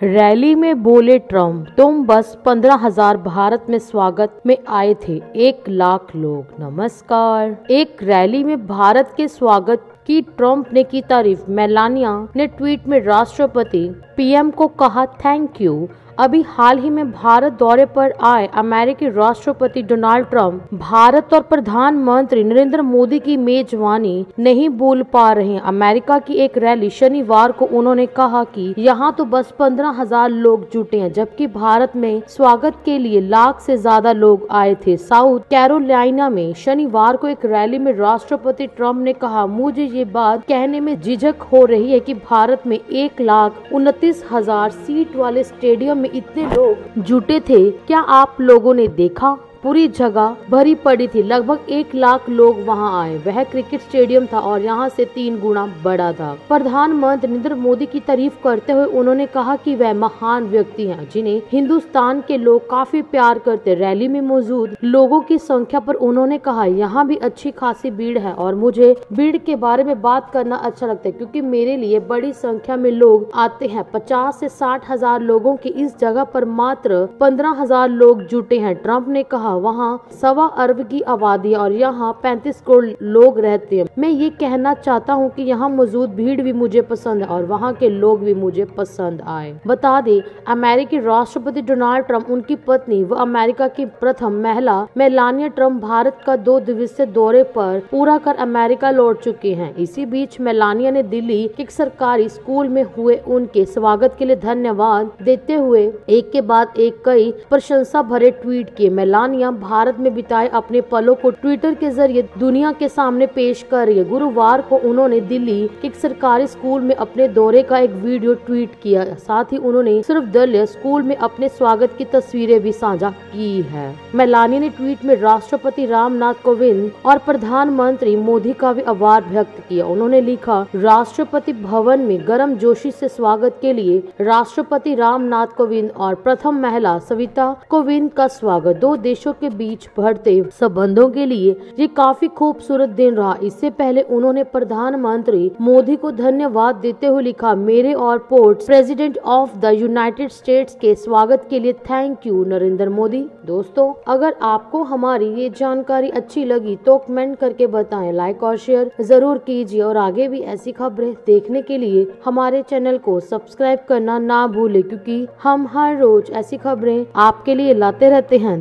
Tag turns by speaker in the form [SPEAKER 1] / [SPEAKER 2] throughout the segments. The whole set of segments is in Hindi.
[SPEAKER 1] रैली में बोले ट्रंप तुम बस पंद्रह हज़ार भारत में स्वागत में आए थे। एक लाख लोग। नमस्कार। एक रैली में भारत के स्वागत की ट्रंप ने की तारीफ़। मेलानिया ने ट्वीट में राष्ट्रपति पीएम को कहा, थैंक यू। अभी हाल ही में भारत दौरे पर आए अमेरिकी राष्ट्रपति डोनाल्ड ट्रंप, भारत और प्रधानमंत्री नरेंद्र मोदी की मेजबानी नहीं भूल पा रहे अमेरिका की एक रैली शनिवार को उन्होंने कहा कि यहाँ तो बस पंद्रह हज़ार लोग जुटे हैं, जबकि भारत में स्वागत के लिए लाख से ज़्यादा लोग आए थे। साउथ कैरोलिना में शनिवार को एक रैली में राष्ट्रपति ट्रंप ने कहा, मुझे ये बात कहने में झिझक हो रही है की भारत में एक लाख उनतीस हज़ार सीट वाले स्टेडियम में में इतने लोग जुटे थे क्या आप लोगों ने देखा? पूरी जगह भरी पड़ी थी। लगभग एक लाख लोग वहाँ आए। वह क्रिकेट स्टेडियम था और यहाँ से तीन गुना बड़ा था। प्रधानमंत्री नरेंद्र मोदी की तारीफ़ करते हुए उन्होंने कहा कि वह महान व्यक्ति हैं, जिन्हें हिंदुस्तान के लोग काफ़ी प्यार करते। रैली में मौजूद लोगों की संख्या पर उन्होंने कहा, यहाँ भी अच्छी खासी भीड़ है और मुझे भीड़ के बारे में बात करना अच्छा लगता है, क्योंकि मेरे लिए बड़ी संख्या में लोग आते हैं। पचास से साठ हज़ार लोगों की इस जगह पर मात्र पंद्रह हज़ार लोग जुटे हैं। ट्रंप ने कहा वहाँ सवा अरब की आबादी और यहाँ पैंतीस करोड़ लोग रहते हैं। मैं ये कहना चाहता हूँ कि यहाँ मौजूद भीड़ भी मुझे पसंद है और वहाँ के लोग भी मुझे पसंद आए। बता दे, अमेरिकी राष्ट्रपति डोनाल्ड ट्रंप, उनकी पत्नी व अमेरिका की प्रथम महिला मेलानिया ट्रंप, भारत का दो दिवसीय दौरे पर पूरा कर अमेरिका लौट चुके हैं। इसी बीच मेलानिया ने दिल्ली एक सरकारी स्कूल में हुए उनके स्वागत के लिए धन्यवाद देते हुए एक के बाद एक कई प्रशंसा भरे ट्वीट किए। मेलानिया दुनिया भारत में बिताए अपने पलों को ट्विटर के ज़रिए दुनिया के सामने पेश कर रही है। गुरुवार को उन्होंने दिल्ली के एक सरकारी स्कूल में अपने दौरे का एक वीडियो ट्वीट किया। साथ ही उन्होंने सिर्फ़ दलीय स्कूल में अपने स्वागत की तस्वीरें भी साझा की है। मैलानी ने ट्वीट में राष्ट्रपति रामनाथ कोविंद और प्रधानमंत्री मोदी का भी आभार व्यक्त किया। उन्होंने लिखा, राष्ट्रपति भवन में गर्म जोशी से स्वागत के लिए राष्ट्रपति रामनाथ कोविंद और प्रथम महिला सविता कोविंद का स्वागत। दो देशों के बीच बढ़ते संबंधों के लिए ये काफ़ी खूबसूरत दिन रहा। इससे पहले उन्होंने प्रधानमंत्री मोदी को धन्यवाद देते हुए लिखा, मेरे और port president of the United States के स्वागत के लिए थैंक यू नरेंद्र मोदी। दोस्तों, अगर आपको हमारी ये जानकारी अच्छी लगी तो कमेंट करके बताएँ, लाइक और शेयर ज़रूर कीजिए और आगे भी ऐसी खबरें देखने के लिए हमारे चैनल को सब्सक्राइब करना ना भूले, क्योंकि हम हर रोज ऐसी खबरें आपके लिए लाते रहते हैं।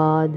[SPEAKER 1] धन्यवाद